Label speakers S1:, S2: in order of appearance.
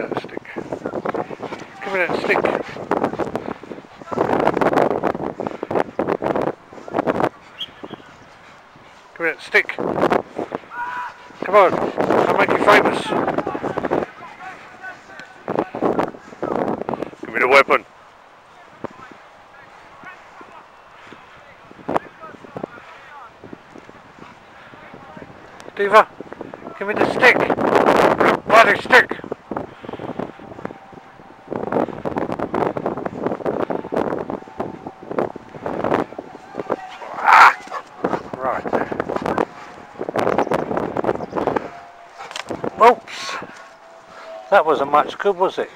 S1: that stick. Come me that stick. Come me that stick. Come on, I'll make you famous. Give me the weapon. Deefor, give me the stick. Bloody stick. Oops. That wasn't much good, was it?